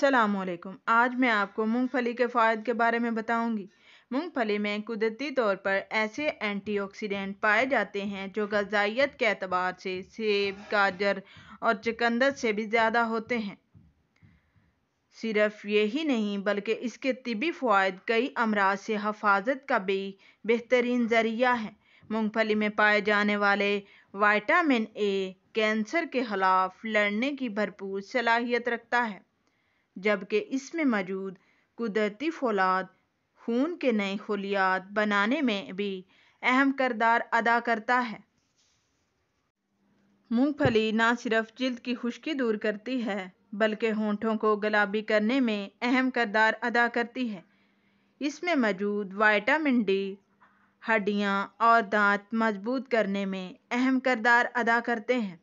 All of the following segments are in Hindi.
असलकुम आज मैं आपको मूंगफली के फ़ायदे के बारे में बताऊँगी। मूंगफली में कुदरती तौर पर ऐसे एंटीऑक्सीडेंट पाए जाते हैं जो गजाइत के अतबार से सेब, गाजर और चकंदर से भी ज़्यादा होते हैं। सिर्फ़ यही नहीं, बल्कि इसके तिबी फ़ायद कई अमराज से हफाजत का भी बेहतरीन ज़रिया है। मूंगफली में पाए जाने वाले वाइटामिन ए कैंसर के खिलाफ लड़ने की भरपूर सलाहियत रखता है। जबकि इसमें मौजूद कुदरती फौलाद, खून के नए खलियात बनाने में भी अहम करदार अदा करता है। मूंगफली न सिर्फ़ जिल्द की खुश्की दूर करती है, बल्कि होंठों को गुलाबी करने में अहम करदार अदा करती है। इसमें मौजूद वाइटामिन डी, हड्डियाँ और दांत मज़बूत करने में अहम करदार अदा करते हैं।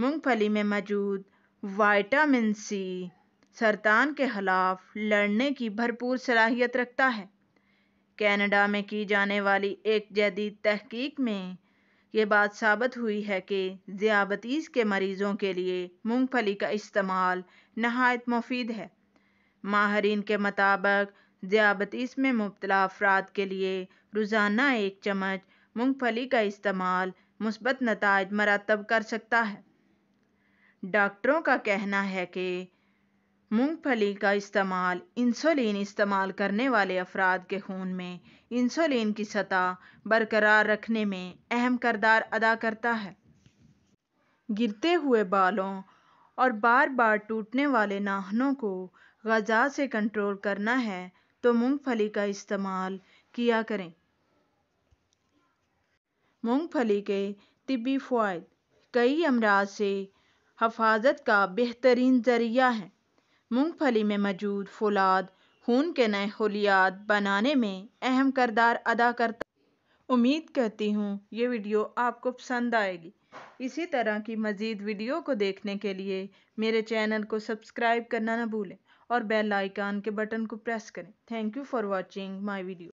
मूंगफली में मौजूद वाइटामिन सी सरतान के खिलाफ लड़ने की भरपूर सलाहियत रखता है। कनाडा में की जाने वाली एक जदीद तहकीक में ये बात साबित हुई है कि ज़ियाबतीस के मरीज़ों के लिए मूंगफली का इस्तेमाल नहायत मुफीद है। माहरीन के मुताबिक ज़ियाबतीस में मुबतला अफराद के लिए रोज़ाना एक चम्मच मूंगफली का इस्तेमाल मुस्बत नतज मरतब कर सकता है। डॉक्टरों का कहना है कि मूंगफली का इस्तेमाल इंसुलिन इस्तेमाल करने वाले अफराद के खून में इंसुलिन की सतह बरकरार रखने में अहम करदार अदा करता है। गिरते हुए बालों और बार बार टूटने वाले नाखनों को गज़ा से कंट्रोल करना है तो मूंगफली का इस्तेमाल किया करें। मूंगफली के तिबी फ़ायद कई अमराज से हफाजत का बेहतरीन ज़रिया है। मूंगफली में मौजूद फौलाद, खून के नए खलियात बनाने में अहम करदार अदा करता उम्मीद करती हूँ ये वीडियो आपको पसंद आएगी। इसी तरह की मज़ीद वीडियो को देखने के लिए मेरे चैनल को सब्सक्राइब करना ना भूलें और बेल आइकान के बटन को प्रेस करें। Thank you for watching my video.